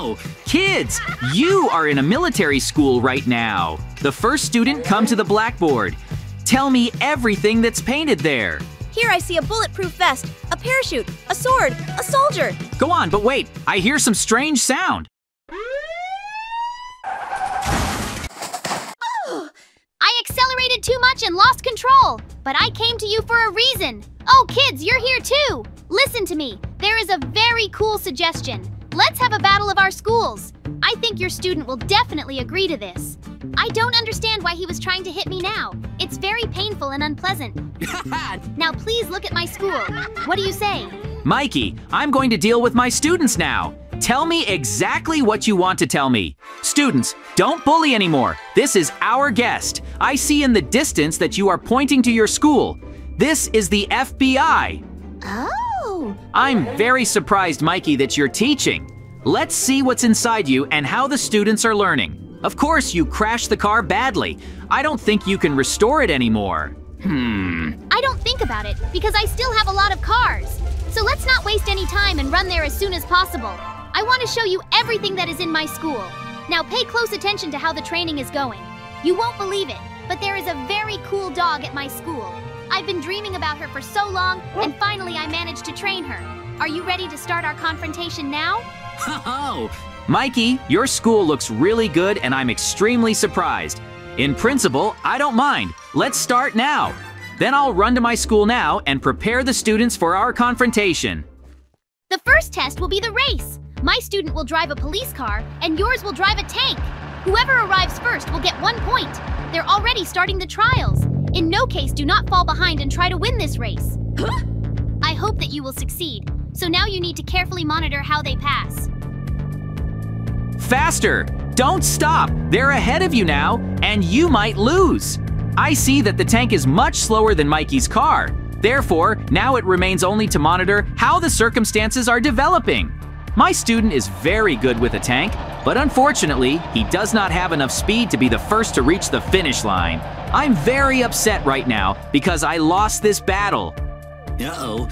Oh, kids, you are in a military school right now. The first student come to the blackboard. Tell me everything that's painted there. Here I see a bulletproof vest, a parachute, a sword, a soldier. Go on, but wait, I hear some strange sound. I accelerated too much and lost control, but I came to you for a reason. Oh, kids, you're here too. Listen to me. There is a very cool suggestion. Let's have a battle our schools. I think your student will definitely agree to this. I don't understand why he was trying to hit me now. It's very painful and unpleasant. now please look at my school. What do you say? Mikey, I'm going to deal with my students now. Tell me exactly what you want to tell me. Students, don't bully anymore. This is our guest. I see in the distance that you are pointing to your school. This is the FBI. Oh. I'm very surprised, Mikey, that you're teaching. Let's see what's inside you and how the students are learning. Of course, you crashed the car badly. I don't think you can restore it anymore. Hmm. I don't think about it because I still have a lot of cars. So let's not waste any time and run there as soon as possible. I want to show you everything that is in my school. Now pay close attention to how the training is going. You won't believe it, but there is a very cool dog at my school. I've been dreaming about her for so long, and finally I managed to train her. Are you ready to start our confrontation now? Oh, Mikey, your school looks really good and I'm extremely surprised. In principle, I don't mind. Let's start now. Then I'll run to my school now and prepare the students for our confrontation. The first test will be the race. My student will drive a police car, and yours will drive a tank. Whoever arrives first will get one point. They're already starting the trials. In no case, do not fall behind and try to win this race. I hope that you will succeed. So now you need to carefully monitor how they pass. Faster! Don't stop! They're ahead of you now, and you might lose. I see that the tank is much slower than Mikey's car. Therefore, now it remains only to monitor how the circumstances are developing. My student is very good with a tank, but unfortunately, he does not have enough speed to be the first to reach the finish line. I'm very upset right now because I lost this battle. Uh-oh.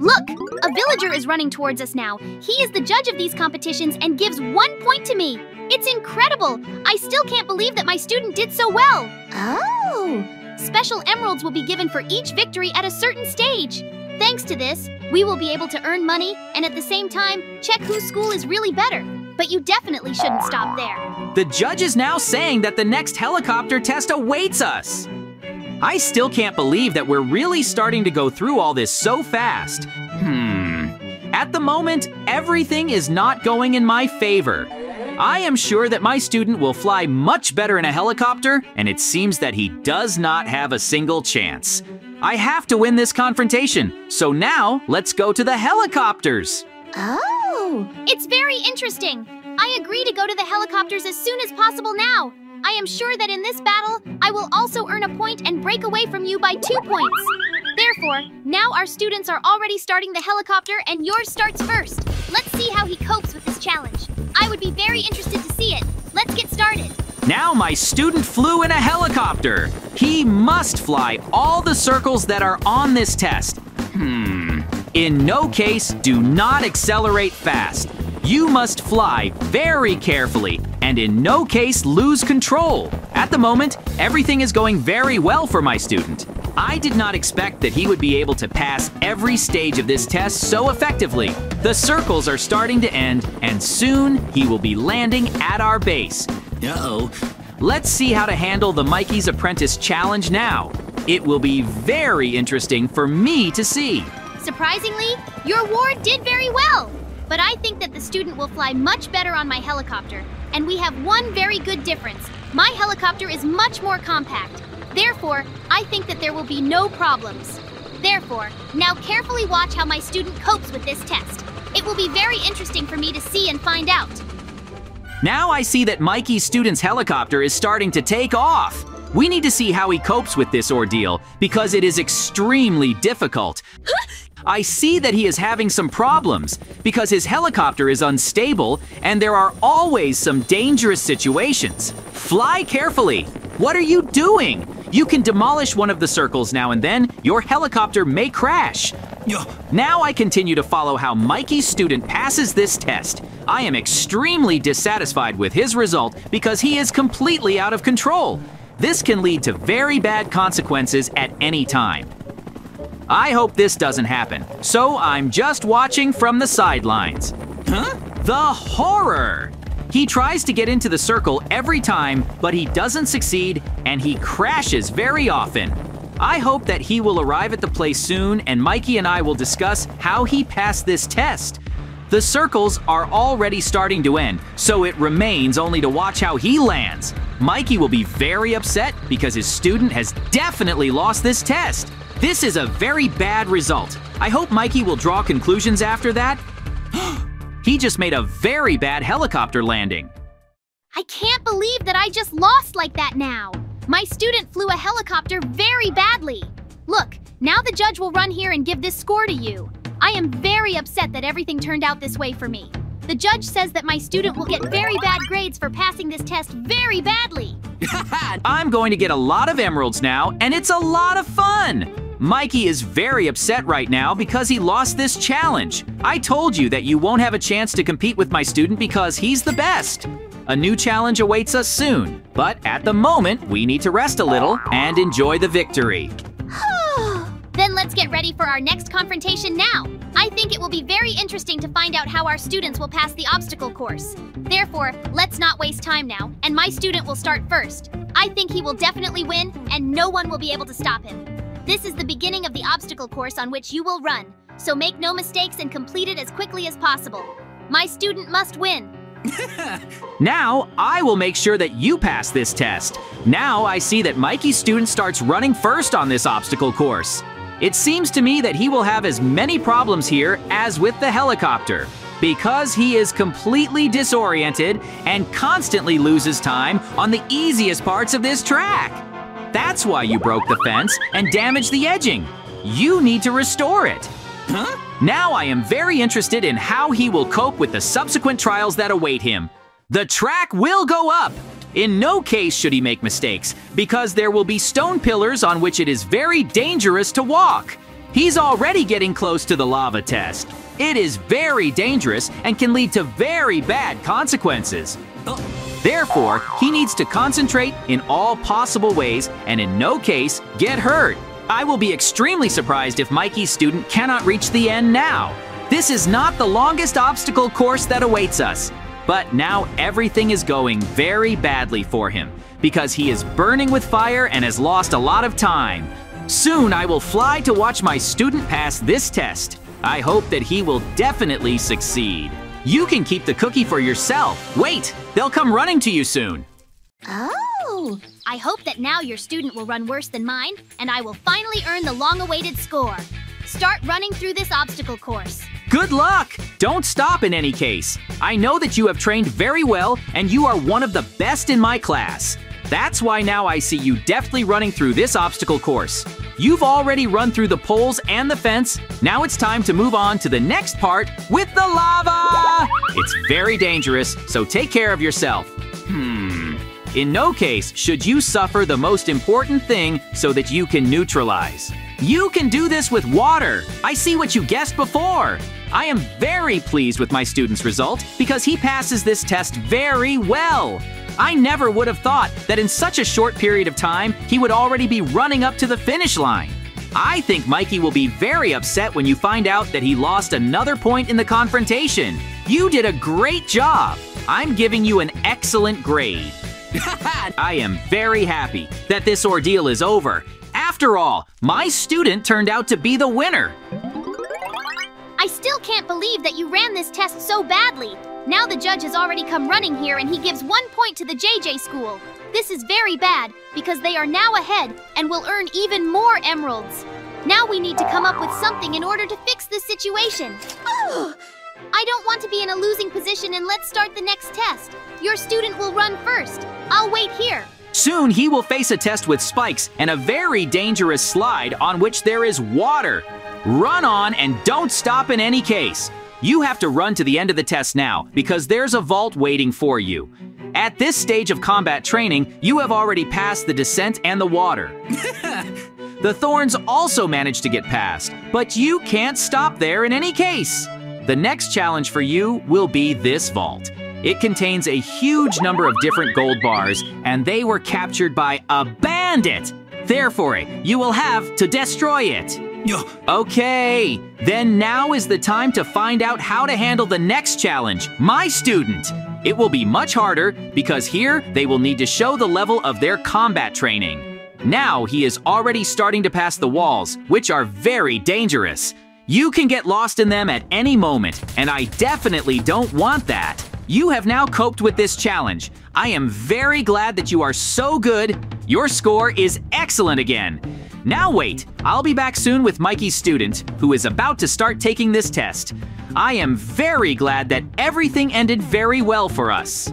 Look, a villager is running towards us now. He is the judge of these competitions and gives one point to me. It's incredible. I still can't believe that my student did so well. Oh. Special emeralds will be given for each victory at a certain stage. Thanks to this, we will be able to earn money and at the same time check whose school is really better. But you definitely shouldn't stop there. The judge is now saying that the next helicopter test awaits us. I still can't believe that we're really starting to go through all this so fast. Hmm. At the moment, everything is not going in my favor. I am sure that my student will fly much better in a helicopter, and it seems that he does not have a single chance. I have to win this confrontation, so now let's go to the helicopters. Oh! It's very interesting. I agree to go to the helicopters as soon as possible now. I am sure that in this battle, I will also earn a point and break away from you by two points. Therefore, now our students are already starting the helicopter and yours starts first. Let's see how he copes with this challenge. I would be very interested to see it. Let's get started. Now my student flew in a helicopter. He must fly all the circles that are on this test. Hmm. In no case, do not accelerate fast. You must fly very carefully and in no case lose control. At the moment, everything is going very well for my student. I did not expect that he would be able to pass every stage of this test so effectively. The circles are starting to end, and soon he will be landing at our base. Uh-oh. Let's see how to handle the Mikey's Apprentice Challenge now. It will be very interesting for me to see. Surprisingly, your ward did very well. But I think that the student will fly much better on my helicopter. And we have one very good difference. My helicopter is much more compact. Therefore, I think that there will be no problems. Therefore, now carefully watch how my student copes with this test. It will be very interesting for me to see and find out. Now I see that Mikey's student's helicopter is starting to take off. We need to see how he copes with this ordeal because it is extremely difficult. I see that he is having some problems because his helicopter is unstable and there are always some dangerous situations. Fly carefully. What are you doing? You can demolish one of the circles now and then. Your helicopter may crash. Now I continue to follow how Mikey's student passes this test. I am extremely dissatisfied with his result because he is completely out of control. This can lead to very bad consequences at any time. I hope this doesn't happen, so I'm just watching from the sidelines. Huh? The horror! He tries to get into the circle every time, but he doesn't succeed and he crashes very often. I hope that he will arrive at the place soon and Mikey and I will discuss how he passed this test. The circles are already starting to end, so it remains only to watch how he lands. Mikey will be very upset because his student has definitely lost this test. This is a very bad result. I hope Mikey will draw conclusions after that. he just made a very bad helicopter landing. I can't believe that I just lost like that now. My student flew a helicopter very badly. Look, now the judge will run here and give this score to you. I am very upset that everything turned out this way for me. The judge says that my student will get very bad grades for passing this test very badly. I'm going to get a lot of emeralds now, and it's a lot of fun! Mikey is very upset right now because he lost this challenge. I told you that you won't have a chance to compete with my student because he's the best. A new challenge awaits us soon, but at the moment, we need to rest a little and enjoy the victory. then let's get ready for our next confrontation now. I think it will be very interesting to find out how our students will pass the obstacle course. Therefore, let's not waste time now, and my student will start first. I think he will definitely win, and no one will be able to stop him. This is the beginning of the obstacle course on which you will run, so make no mistakes and complete it as quickly as possible. My student must win. now, I will make sure that you pass this test. Now I see that Mikey's student starts running first on this obstacle course. It seems to me that he will have as many problems here as with the helicopter because he is completely disoriented and constantly loses time on the easiest parts of this track. That's why you broke the fence and damaged the edging. You need to restore it. Huh? Now I am very interested in how he will cope with the subsequent trials that await him. The track will go up. In no case should he make mistakes, because there will be stone pillars on which it is very dangerous to walk. He's already getting close to the lava test. It is very dangerous and can lead to very bad consequences. Therefore, he needs to concentrate in all possible ways and in no case get hurt. I will be extremely surprised if Mikey's student cannot reach the end now. This is not the longest obstacle course that awaits us. But now everything is going very badly for him because he is burning with fire and has lost a lot of time. Soon I will fly to watch my student pass this test. I hope that he will definitely succeed. You can keep the cookie for yourself. Wait, they'll come running to you soon. Oh, I hope that now your student will run worse than mine, and I will finally earn the long-awaited score. Start running through this obstacle course. Good luck! Don't stop in any case. I know that you have trained very well, and you are one of the best in my class. That's why now I see you deftly running through this obstacle course. You've already run through the poles and the fence. Now it's time to move on to the next part with the lava! It's very dangerous, so take care of yourself. Hmm. In no case should you suffer the most important thing so that you can neutralize. You can do this with water. I see what you guessed before. I am very pleased with my student's result because he passes this test very well. I never would have thought that in such a short period of time, he would already be running up to the finish line. I think Mikey will be very upset when you find out that he lost another point in the confrontation. You did a great job. I'm giving you an excellent grade. I am very happy that this ordeal is over. After all, my student turned out to be the winner. I still can't believe that you ran this test so badly. Now the judge has already come running here and he gives one point to the JJ school. This is very bad because they are now ahead and will earn even more emeralds. Now we need to come up with something in order to fix this situation. I don't want to be in a losing position and let's start the next test. Your student will run first. I'll wait here. Soon he will face a test with spikes and a very dangerous slide on which there is water. Run on and don't stop in any case. You have to run to the end of the test now because there's a vault waiting for you. At this stage of combat training, you have already passed the descent and the water. the thorns also managed to get past, but you can't stop there in any case. The next challenge for you will be this vault. It contains a huge number of different gold bars, and they were captured by a bandit. Therefore, you will have to destroy it. Okay, then now is the time to find out how to handle the next challenge, my student. It will be much harder because here they will need to show the level of their combat training. Now he is already starting to pass the walls, which are very dangerous. You can get lost in them at any moment, and I definitely don't want that. You have now coped with this challenge. I am very glad that you are so good. Your score is excellent again. Now wait, I'll be back soon with Mikey's student, who is about to start taking this test. I am very glad that everything ended very well for us.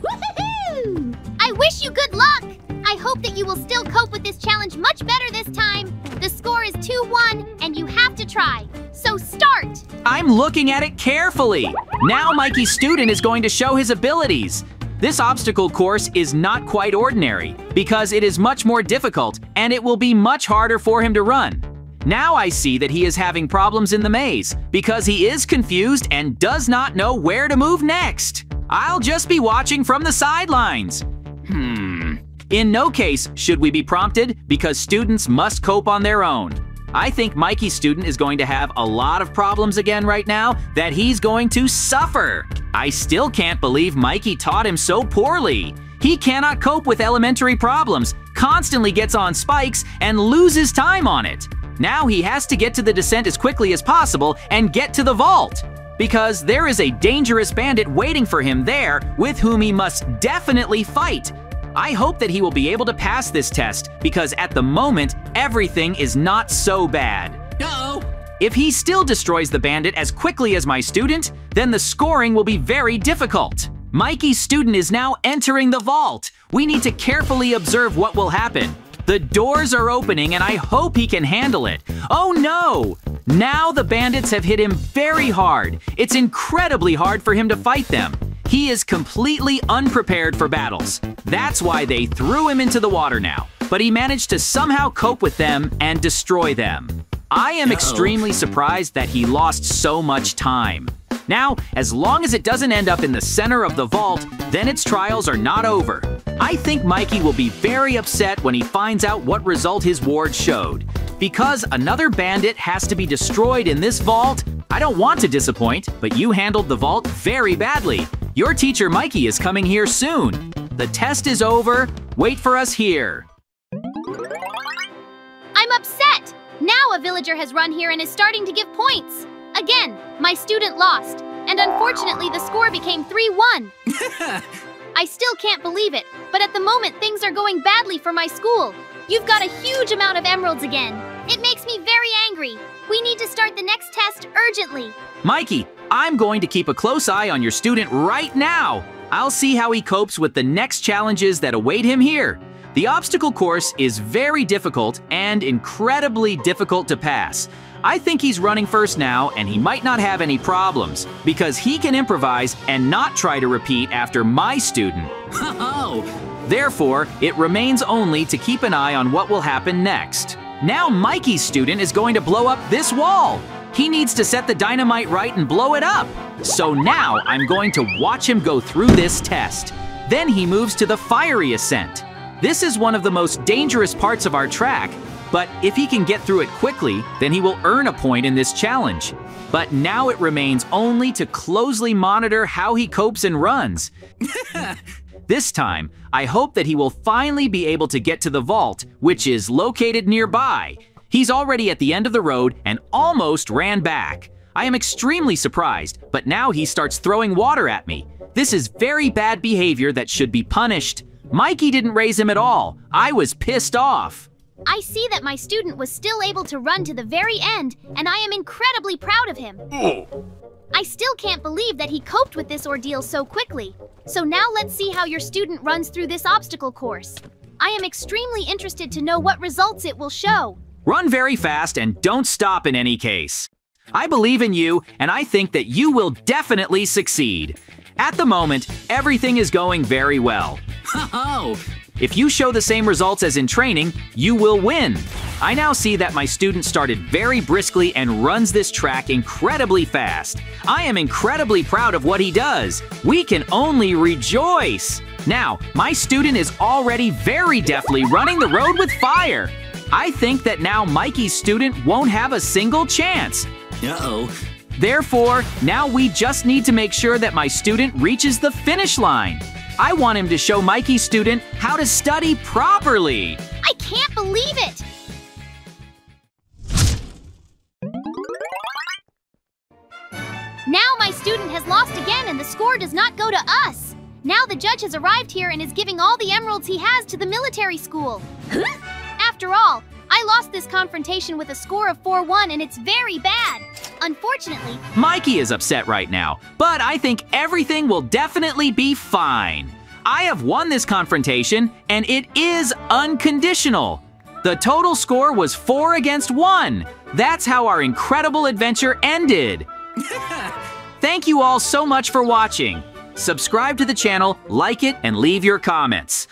Woohoo! I wish you good luck! I hope that you will still cope with this challenge much better this time. The score is 2-1, and you have to try. So start! I'm looking at it carefully. Now Mikey's student is going to show his abilities. This obstacle course is not quite ordinary because it is much more difficult and it will be much harder for him to run. Now I see that he is having problems in the maze because he is confused and does not know where to move next. I'll just be watching from the sidelines. Hmm. In no case should we be prompted because students must cope on their own. I think Mikey's student is going to have a lot of problems again right now that he's going to suffer. I still can't believe Mikey taught him so poorly. He cannot cope with elementary problems, constantly gets on spikes, and loses time on it. Now he has to get to the descent as quickly as possible and get to the vault. Because there is a dangerous bandit waiting for him there with whom he must definitely fight. I hope that he will be able to pass this test because at the moment, everything is not so bad. Uh-oh. If he still destroys the bandit as quickly as my student, then the scoring will be very difficult. Mikey's student is now entering the vault. We need to carefully observe what will happen. The doors are opening and I hope he can handle it. Oh no! Now the bandits have hit him very hard. It's incredibly hard for him to fight them. He is completely unprepared for battles. That's why they threw him into the water now. But he managed to somehow cope with them and destroy them. I am extremely surprised that he lost so much time. Now, as long as it doesn't end up in the center of the vault, then its trials are not over. I think Mikey will be very upset when he finds out what result his ward showed. Because another bandit has to be destroyed in this vault, I don't want to disappoint, but you handled the vault very badly. Your teacher Mikey is coming here soon. The test is over. Wait for us here. I'm upset! Now a villager has run here and is starting to give points. Again, my student lost, and unfortunately the score became 3-1. I still can't believe it, but at the moment things are going badly for my school. You've got a huge amount of emeralds again. It makes me very angry. We need to start the next test urgently. Mikey, I'm going to keep a close eye on your student right now. I'll see how he copes with the next challenges that await him here. The obstacle course is very difficult and incredibly difficult to pass. I think he's running first now and he might not have any problems because he can improvise and not try to repeat after my student. Oh, Therefore, it remains only to keep an eye on what will happen next. Now Mikey's student is going to blow up this wall. He needs to set the dynamite right and blow it up. So now I'm going to watch him go through this test. Then he moves to the fiery ascent. This is one of the most dangerous parts of our track, but if he can get through it quickly, then he will earn a point in this challenge. But now it remains only to closely monitor how he copes and runs. This time, I hope that he will finally be able to get to the vault, which is located nearby. He's already at the end of the road and almost ran back. I am extremely surprised, but now he starts throwing water at me. This is very bad behavior that should be punished. Mikey didn't raise him at all. I was pissed off. I see that my student was still able to run to the very end, and I am incredibly proud of him. Oh. I still can't believe that he coped with this ordeal so quickly. So now let's see how your student runs through this obstacle course. I am extremely interested to know what results it will show. Run very fast and don't stop in any case. I believe in you, and I think that you will definitely succeed. At the moment, everything is going very well. Oh, If you show the same results as in training, you will win. I now see that my student started very briskly and runs this track incredibly fast. I am incredibly proud of what he does. We can only rejoice. Now, my student is already very deftly running the road with fire. I think that now Mikey's student won't have a single chance. uh-oh. Therefore, now we just need to make sure that my student reaches the finish line. I want him to show Mikey's student how to study properly. I can't believe it! Now my student has lost again and the score does not go to us. Now the judge has arrived here and is giving all the emeralds he has to the military school. After all, I lost this confrontation with a score of 4-1 and it's very bad. Unfortunately, Mikey is upset right now, but I think everything will definitely be fine. I have won this confrontation, and it is unconditional. The total score was 4 against 1. That's how our incredible adventure ended. Thank you all so much for watching. Subscribe to the channel, like it, and leave your comments.